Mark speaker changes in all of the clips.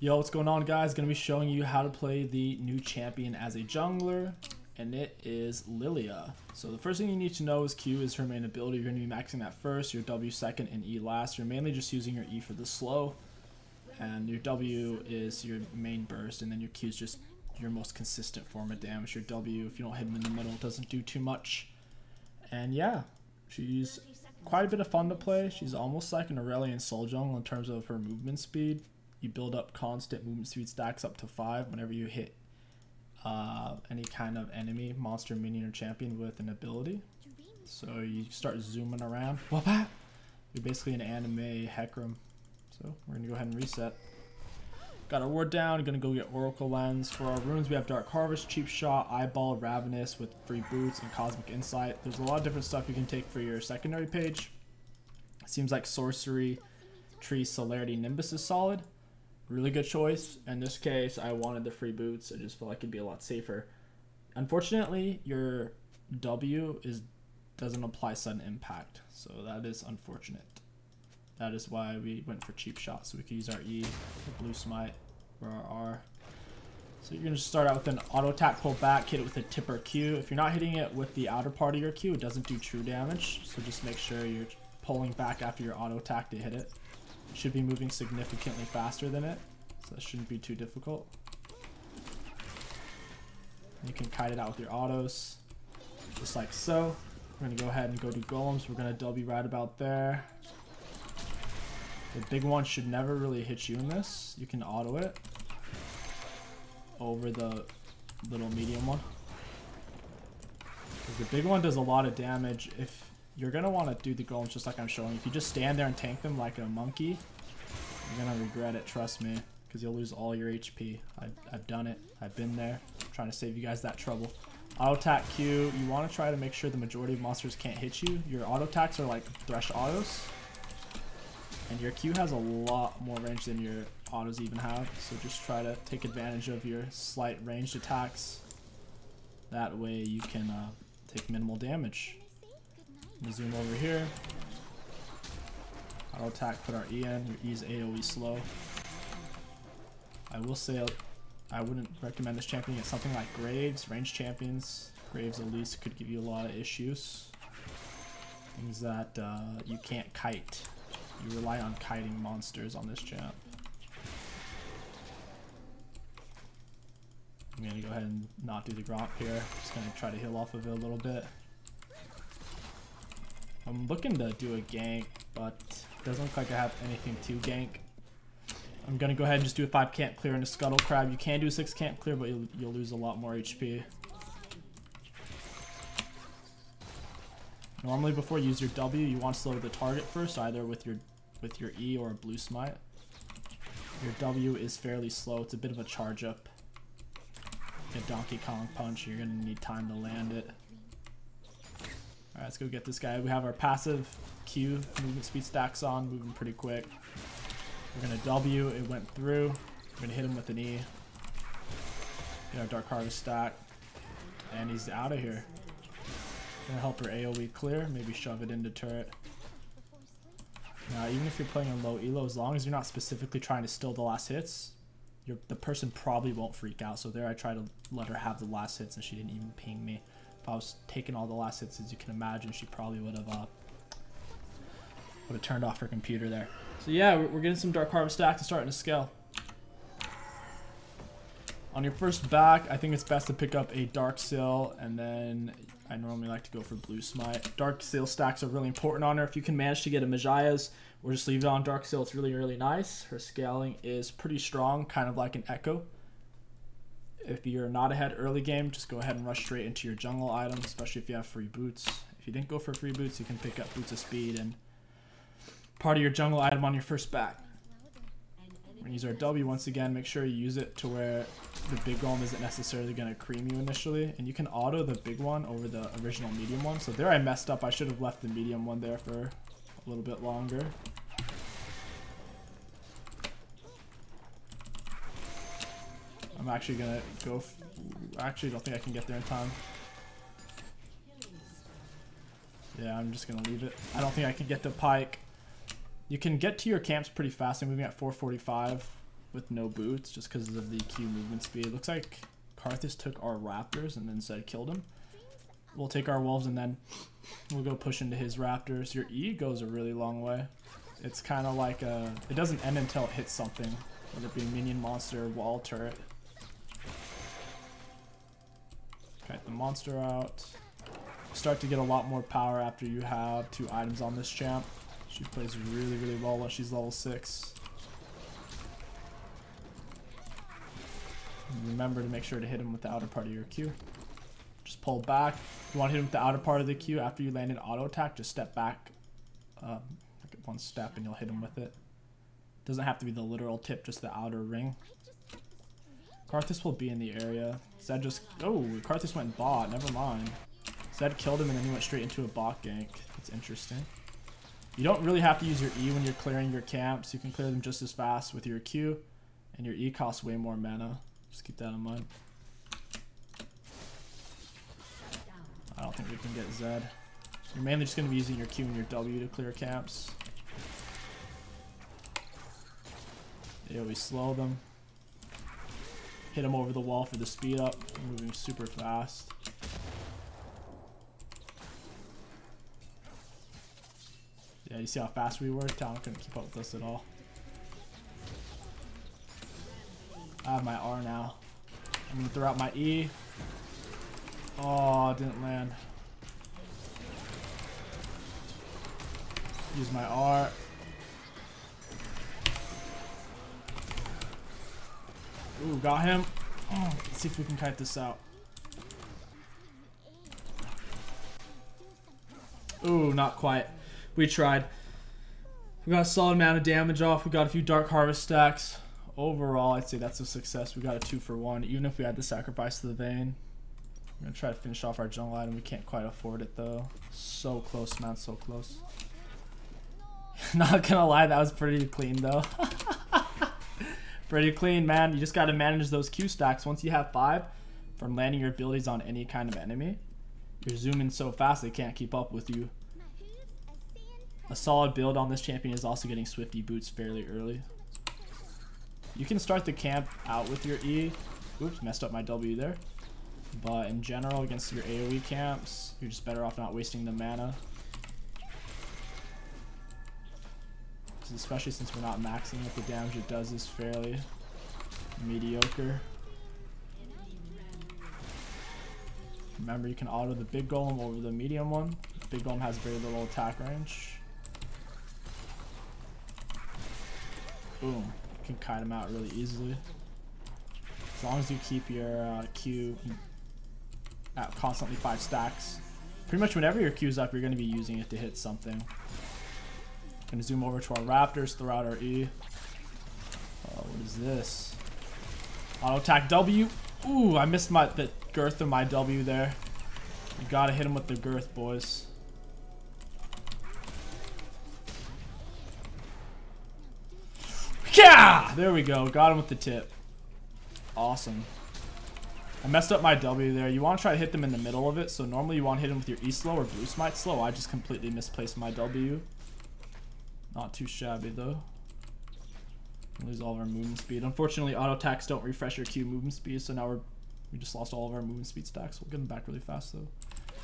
Speaker 1: Yo, what's going on guys? Gonna be showing you how to play the new champion as a jungler, and it is Lillia. So the first thing you need to know is Q is her main ability. You're gonna be maxing that first, your W second, and E last. You're mainly just using your E for the slow, and your W is your main burst, and then your Q is just your most consistent form of damage. Your W, if you don't hit him in the middle, doesn't do too much. And yeah, she's quite a bit of fun to play. She's almost like an Aurelion Sol Jungle in terms of her movement speed you build up constant movement speed stacks up to five whenever you hit uh, any kind of enemy, monster, minion, or champion with an ability. So you start zooming around. You're basically an anime Hecarim. So we're gonna go ahead and reset. Got our ward down, gonna go get Oracle Lens. For our runes, we have Dark Harvest, Cheap Shot, Eyeball, Ravenous with free boots, and Cosmic Insight. There's a lot of different stuff you can take for your secondary page. Seems like Sorcery, Tree, Celerity, Nimbus is solid really good choice. In this case, I wanted the free boots. I just felt like it'd be a lot safer. Unfortunately, your W is doesn't apply sudden impact, so that is unfortunate. That is why we went for cheap shots, so we could use our E, blue smite, or our R. So you're gonna start out with an auto attack, pull back, hit it with a tipper Q. If you're not hitting it with the outer part of your Q, it doesn't do true damage. So just make sure you're pulling back after your auto attack to hit it should be moving significantly faster than it, so that shouldn't be too difficult. You can kite it out with your autos, just like so. We're to go ahead and go to golems. We're going to W right about there. The big one should never really hit you in this. You can auto it over the little medium one. The big one does a lot of damage if you're to want to do the golems just like I'm showing. If you just stand there and tank them like a monkey, you're to regret it, trust me. Because you'll lose all your HP. I, I've done it. I've been there. I'm trying to save you guys that trouble. Auto attack Q, you want to try to make sure the majority of monsters can't hit you. Your auto attacks are like thresh autos. And your Q has a lot more range than your autos even have. So just try to take advantage of your slight ranged attacks. That way you can uh, take minimal damage zoom over here. Auto attack, put our E in. Your E is AoE slow. I will say I wouldn't recommend this champion against something like Graves. Range champions, Graves at least could give you a lot of issues. Things that uh, you can't kite. You rely on kiting monsters on this champ. I'm gonna go ahead and not do the Gromp here. Just gonna try to heal off of it a little bit. I'm looking to do a gank, but doesn't look like I have anything to gank. I'm gonna go ahead and just do a 5 camp clear and a scuttle crab. You can do a 6 camp clear, but you'll, you'll lose a lot more HP. Normally before you use your W, you want to slow the target first, either with your with your E or a blue smite. Your W is fairly slow, it's a bit of a charge up. A Donkey Kong punch, you're gonna need time to land it. Alright, let's go get this guy. We have our passive Q movement speed stacks on, moving pretty quick. We're gonna W, it went through. We're gonna hit him with an E. Get our Dark Harvest stack. And he's out of here. Gonna help her AoE clear, maybe shove it into turret. Now, even if you're playing a low elo, as long as you're not specifically trying to steal the last hits, the person probably won't freak out. So there I try to let her have the last hits and she didn't even ping me. I was taking all the last hits, as you can imagine, she probably would have uh, would have turned off her computer there. So yeah, we're, getting some Dark Harvest stacks and starting to scale. On your first back, I think it's best to pick up a Dark Seal, and then I normally like to go for Blue Smite. Dark Seal stacks are really important on her. If you can manage to get a Mejai's or just leave it on Dark Seal, it's really, really nice. Her scaling is pretty strong, kind of like an Ekko. If you're not ahead early game, just go ahead and rush straight into your jungle items, especially if you have free boots. If you didn't go for free boots, you can pick up boots of speed and part of your jungle item on your first back. We're gonna use our W once again. Make sure you use it to where the big golem isn't necessarily gonna cream you initially. And you can auto the big one over the original medium one. So there I messed up. I should have left the medium one there for a little bit longer. I'm actually gonna go. actually, don't think I can get there in time. Yeah, I'm just gonna leave it. I don't think I can get the pike. You can get to your camps pretty fast. I'm moving at 445 with no boots just because of the Q movement speed. Looks like Karthus took our Raptors and then Zed killed him. We'll take our Wolves and then we'll go push into his Raptors. Your E goes a really long way. It's kind of like a... It doesn't end until it hits something. Whether it be a minion, monster, wall, turret. The monster out. Start to get a lot more power after you have two items on this champ. She plays really, really well when she's level 6. Remember to make sure to hit him with the outer part of your Q. Just pull back. If you want to hit him with the outer part of the Q after you land an auto attack, just step back um, one step and you'll hit him with it. Doesn't have to be the literal tip, just the outer ring. Karthus will be in the area. Zed just... Oh, Karthus went bot. Never mind. Zed killed him and then he went straight into a bot gank. That's interesting. You don't really have to use your E when you're clearing your camps. You can clear them just as fast with your Q. And your E costs way more mana. Just keep that in mind. I don't think we can get Zed. You're mainly just going to be using your Q and your W to clear camps. They always slow them. Hit him over the wall for the speed up. Moving super fast. Yeah, you see how fast we were? Talon couldn't keep up with us at all. I have my R now. I'm gonna throw out my E. Oh, didn't land. Use my R. Ooh, got him. Oh, let's see if we can kite this out. Ooh, not quite. We tried. We got a solid amount of damage off. We got a few Dark Harvest stacks. Overall, I'd say that's a success. We got a two for one, even if we had to sacrifice the Vayne. I'm going to try to finish off our jungle item. We can't quite afford it, though. So close, man. So close. Not gonna lie, that was pretty clean, though. Pretty clean, man. You just got to manage those Q stacks. Once you have five from landing your abilities on any kind of enemy, you're zooming so fast they can't keep up with you. A solid build on this champion is also getting Swifty boots fairly early. You can start the camp out with your E. Oops, messed up my W there. But in general, against your AoE camps, you're just better off not wasting the mana. Especially since we're not maxing it, the damage it does is fairly mediocre. Remember, you can auto the big golem over the medium one. The big golem has very little attack range. Boom. You can kite him out really easily. As long as you keep your uh, Q at constantly 5 stacks. Pretty much whenever your Q's up, you're going to be using it to hit something. Gonna zoom over to our Raptors, throw out our E. Oh, what is this? Auto attack W. Ooh, I missed my the girth of my W there. You gotta hit him with the girth, boys. Yeah! There we go. Got him with the tip. Awesome. I messed up my W there. You want to try to hit them in the middle of it. So normally you want to hit them with your E slow or blue smite slow. I just completely misplaced my W. Not too shabby though. Lose all of our movement speed. Unfortunately, auto attacks don't refresh your Q movement speed, so now we're we just lost all of our movement speed stacks. We'll get them back really fast though.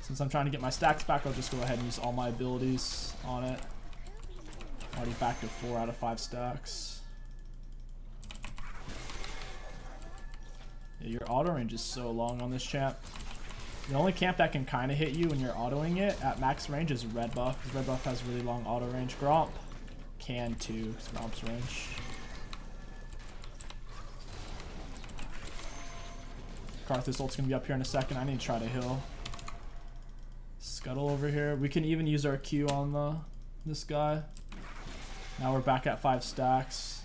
Speaker 1: Since I'm trying to get my stacks back, I'll just go ahead and use all my abilities on it. Already back to four out of five stacks. Yeah, your auto range is so long on this champ. The only camp that can kind of hit you when you're autoing it at max range is red buff. Because red buff has really long auto range. Gromp can too, Gromp's range. Karthus ult's gonna be up here in a second. I need to try to heal. Scuttle over here. We can even use our Q on the this guy. Now we're back at five stacks.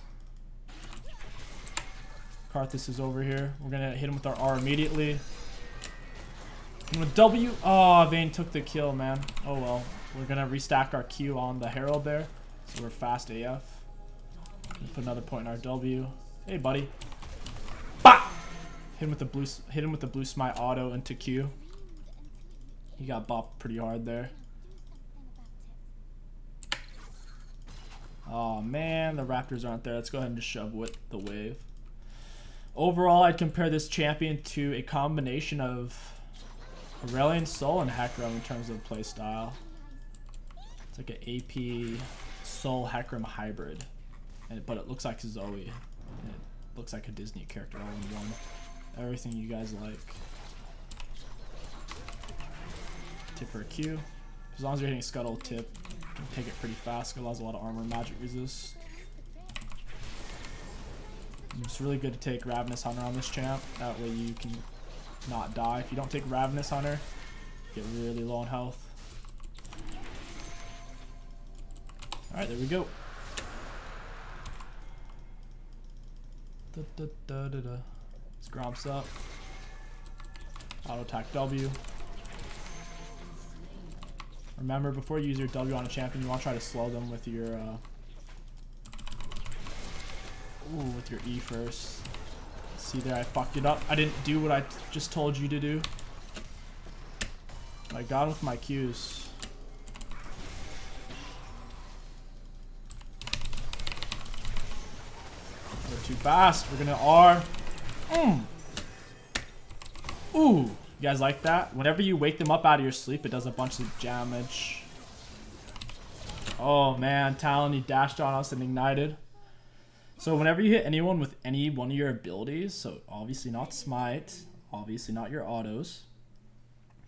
Speaker 1: Karthus is over here. We're gonna hit him with our R immediately. With W, oh, Vayne took the kill, man. Oh well. We're gonna restack our Q on the Herald there. So we're fast AF. Put another point in our W. Hey, buddy. Bah! Hit him with the blue. Hit him with the blue smite auto into Q. He got bopped pretty hard there. Oh man, the Raptors aren't there. Let's go ahead and just shove with the wave. Overall, I'd compare this champion to a combination of Aurelion Sol and Hecarim in terms of playstyle. It's like an AP Sol Hecarim hybrid, and but it looks like Zoe. It looks like a Disney character all in one. Everything you guys like. Tip for a Q. As long as you're hitting Scuttle, tip. Can take it pretty fast. It allows a lot of armor magic resist. It's really good to take Ravenous Hunter on this champ. That way you can not die. If you don't take Ravenous Hunter, get really low on health. Alright, there we go. Da, da, da, da, da. Gromps up. Auto attack W. Remember, before you use your W on a champion, you want to try to slow them with your, uh, ooh, with your E first. See there, I fucked it up. I didn't do what I just told you to do. I got with my Qs. We're too fast. We're gonna R. Mm. Ooh. You guys like that? Whenever you wake them up out of your sleep, it does a bunch of damage. Oh man, Talon, he dashed on us and ignited. So whenever you hit anyone with any one of your abilities, so obviously not smite, obviously not your autos,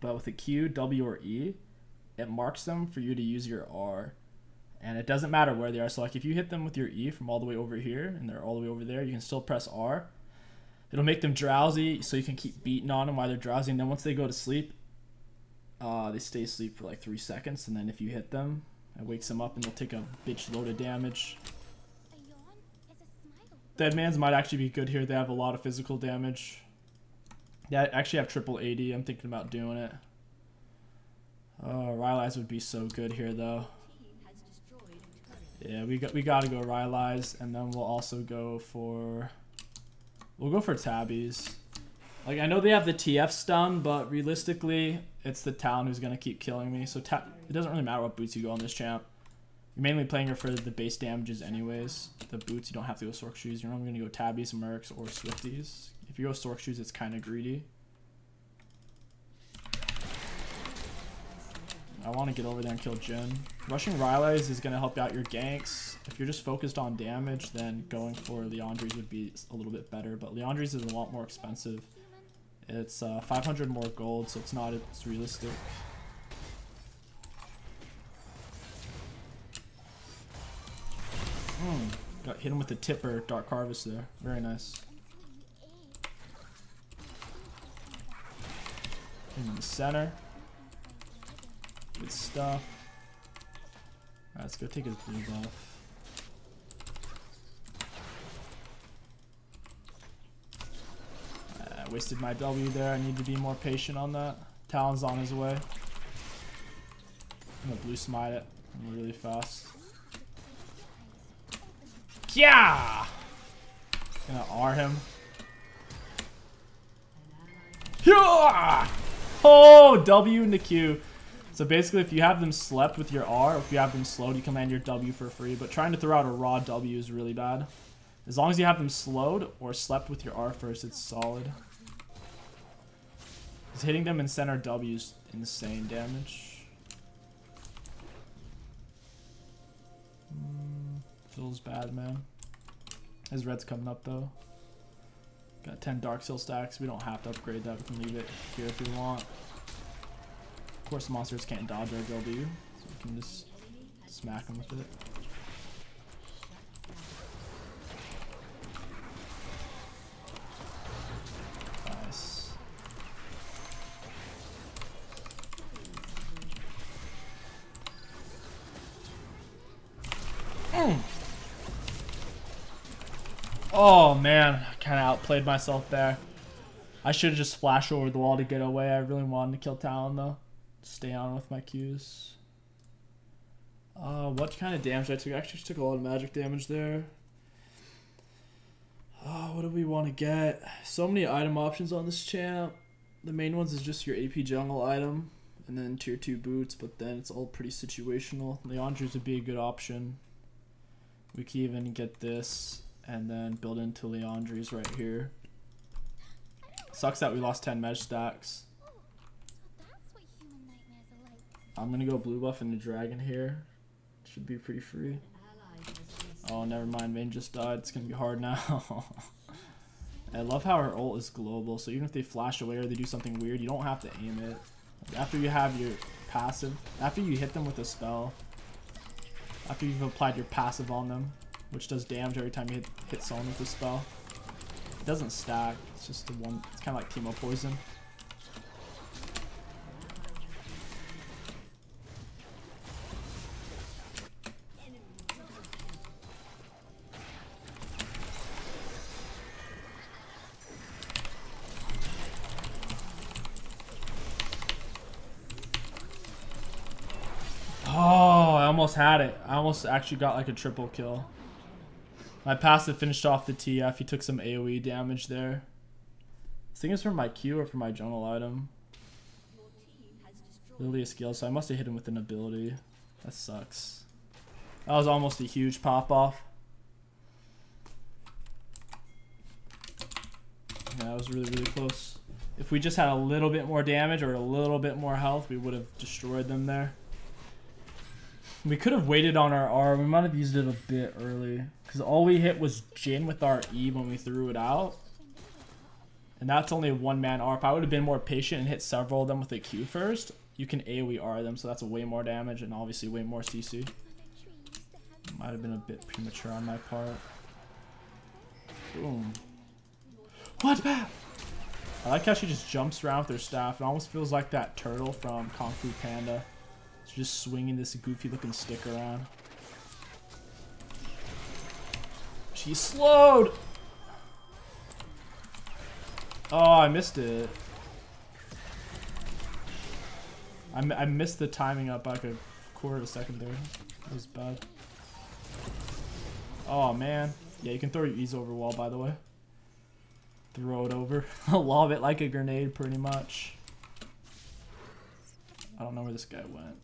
Speaker 1: but with a Q, W, or E, it marks them for you to use your R. And it doesn't matter where they are. So like if you hit them with your E from all the way over here and they're all the way over there, you can still press R It'll make them drowsy, so you can keep beating on them while they're drowsy. And then once they go to sleep, uh, they stay asleep for like three seconds. And then if you hit them, it wakes them up and they'll take a bitch load of damage. Dead Man's might actually be good here. They have a lot of physical damage. Yeah, I actually have triple AD. I'm thinking about doing it. Oh, Rylai's would be so good here, though. Yeah, we got we got to go Rylai's, and then we'll also go for. We'll go for tabbies. Like, I know they have the TF stun, but realistically, it's the Talon who's to keep killing me. So it doesn't really matter what boots you go on this champ. You're mainly playing her for the base damages anyways. The boots, you don't have to go Sorc Shoes. You're only to go Tabbies, Mercs, or Swifties. If you go Sorc Shoes, it's kind of greedy. I want to get over there and kill Jhin. Rushing Rylai's is going to help out your ganks. If you're just focused on damage, then going for Liandry's would be a little bit better. But Liandry's is a lot more expensive. It's uh, 500 more gold, so it's not as realistic. Hmm. Got hit him with the tipper, Dark Harvest there. Very nice. In the center. Good stuff. Right, let's go take his blue buff. I wasted my W there. I need to be more patient on that. Talon's on his way. I'm gonna blue smite it I'm really fast. Yeah! Gonna R him. Yeah! Oh, W into Q. So basically, if you have them slept with your R, or if you have them slowed, you can land your W for free. But trying to throw out a raw W is really bad. As long as you have them slowed or slept with your R first, it's solid. Because hitting them in center W is insane damage. Mm, feels bad, man. His red's coming up, though. Got 10 Dark Seal stacks. We don't have to upgrade that. We can leave it here if we want. Of course, monsters can't dodge our W, so we can just smack them with it. Nice. Mm. Oh man, I kind of outplayed myself there. I should have just flashed over the wall to get away. I really wanted to kill Talon though stay on with my Qs. Uh, what kind of damage I took? I actually took a lot of magic damage there. Uh, what do we want to get? So many item options on this champ. The main ones is just your AP jungle item, and then tier 2 boots, but then it's all pretty situational. Liandry's would be a good option. We can even get this and then build into Liandry's right here. Sucks that we lost 10 mesh stacks. I'm gonna go blue buff into dragon here. Should be pretty free. Oh, never mind. Vayne just died. It's gonna be hard now. I love how her ult is global, so even if they flash away or they do something weird, you don't have to aim it. After you have your passive, after you hit them with a spell, after you've applied your passive on them, which does damage every time you hit, hit someone with a spell, it doesn't stack. It's just the one. It's kind of like Teemo Poison. Oh, I almost had it. I almost actually got like a triple kill. My passive finished off the TF. He took some AoE damage there. This thing is from my Q or from my jungle item. Lillia skill, so I must have hit him with an ability. That sucks. That was almost a huge pop off. Yeah, that was really, really close. If we just had a little bit more damage or a little bit more health, we would have destroyed them there. We could have waited on our R. We might have used it a bit early. Because all we hit was Jhin with our E when we threw it out. And that's only a one-man R. If I would have been more patient and hit several of them with a Q first, you can AoE R them. So that's way more damage and obviously way more CC. Might have been a bit premature on my part. Boom. What, Pat? I like how she just jumps around with her staff. It almost feels like that turtle from Kung Fu Panda. She's just swinging this goofy looking stick around. She's slowed! Oh, I missed it. I, I missed the timing up like a quarter of a second there. That was bad. Oh, man. Yeah, you can throw your E's over wall, by the way. Throw it over. Lob it like a grenade, pretty much. I don't know where this guy went.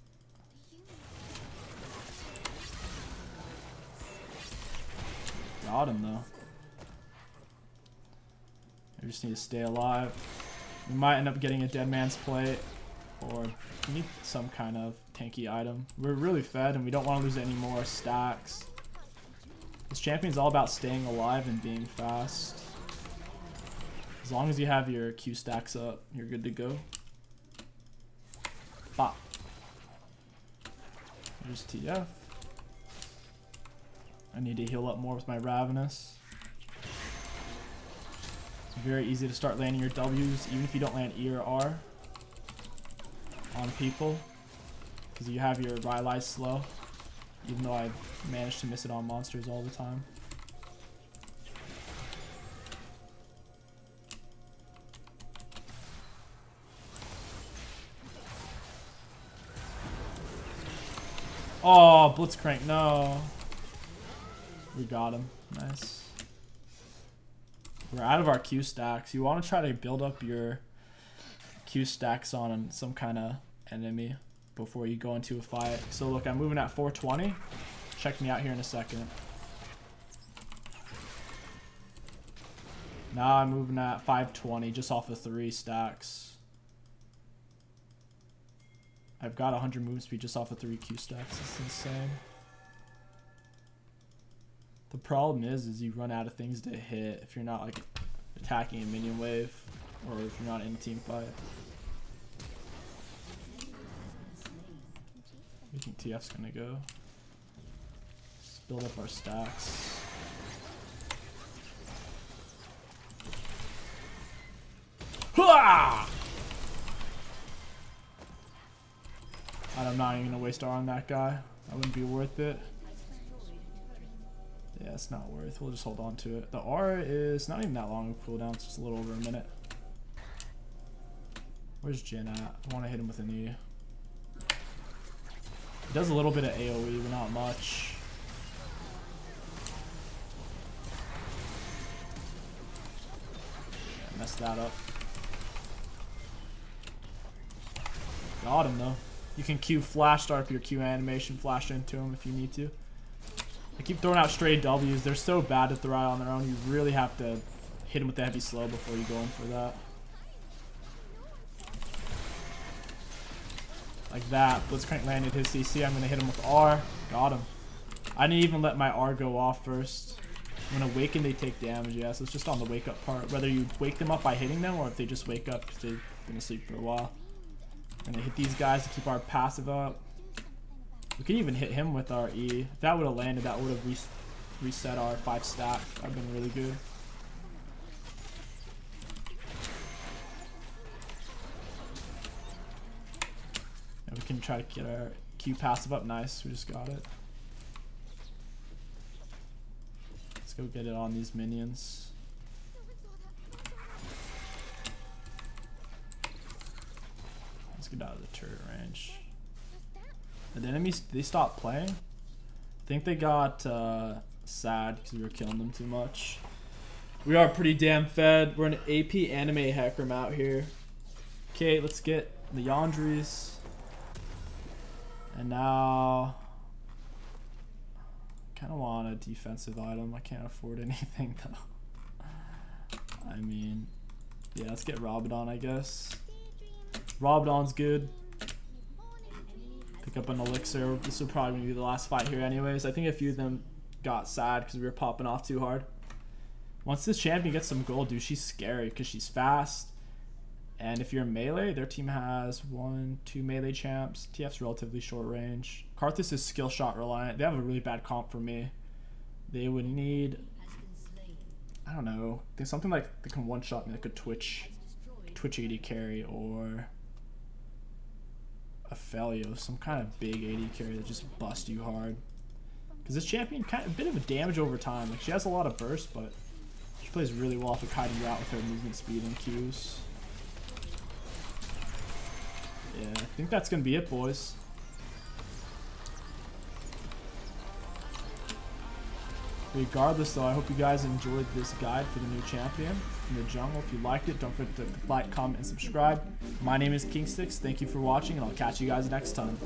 Speaker 1: Got him though. I just need to stay alive. We might end up getting a dead man's plate or we need some kind of tanky item. We're really fed and we don't want to lose any more stacks. This champion's all about staying alive and being fast. As long as you have your Q stacks up, you're good to go. Bop. There's TF. I need to heal up more with my Ravenous. It's very easy to start landing your W's, even if you don't land E or R on people. Because you have your Rylai slow. Even though I've managed to miss it on monsters all the time. Oh, Blitzcrank, no. We got him. Nice. We're out of our Q stacks. You want to try to build up your Q stacks on some kind of enemy before you go into a fight. So look, I'm moving at 420. Check me out here in a second. Now I'm moving at 520 just off of three stacks. I've got 100 move speed just off of three Q stacks. It's insane. The problem is, is you run out of things to hit if you're not like attacking a minion wave or if you're not in a team fight. We think TF's gonna go. Let's build up our stacks. I'm not even gonna waste R on that guy. That wouldn't be worth it. Yeah, it's not worth. We'll just hold on to it. The R is not even that long of cooldown. It's just a little over a minute. Where's Jhin at? I want to hit him with an E. He does a little bit of AoE, but not much. Yeah, messed that up. Got him though. You can Q flash start up your Q animation, flash into him if you need to. I keep throwing out stray W's. They're so bad to throw out on their own. You really have to hit them with the heavy slow before you go in for that. Like that. Blitzcrank landed his CC. I'm going to hit him with R. Got him. I didn't even let my R go off first. When awaken, they take damage. Yeah, so it's just on the wake up part. Whether you wake them up by hitting them or if they just wake up because they've been asleep for a while. And they hit these guys to keep our passive up. We could even hit him with our E. If that would have landed, that would have res reset our 5 stack. That would have been really good. And we can try to get our Q passive up. Nice, we just got it. Let's go get it on these minions. Let's get out of the turret range. The enemies, they stopped playing? I think they got uh, sad because we were killing them too much. We are pretty damn fed. We're an AP anime hacker out here. Okay, let's get the Liandry's. And now... kind of want a defensive item. I can't afford anything though. I mean, yeah, let's get Rabadon, I guess. Rabadon's good. Pick up an elixir. This will probably be the last fight here anyways. I think a few of them got sad because we were popping off too hard. Once this champion gets some gold, dude, she's scary because she's fast. And if you're melee, their team has one, two melee champs. TF's relatively short range. Karthus is skill shot reliant. They have a really bad comp for me. They would need, I don't know, something like they can one shot me like a Twitch, Twitch AD carry or a Felio, some kind of big AD carry that just busts you hard. Because this champion, kind of a bit of a damage over time. Like she has a lot of burst, but she plays really well off of you out with her movement speed and Qs. Yeah, I think that's gonna be it, boys. Regardless, though, I hope you guys enjoyed this guide for the new champion in the jungle. If you liked it, don't forget to like, comment, and subscribe. My name is KingStix. Thank you for watching, and I'll catch you guys next time.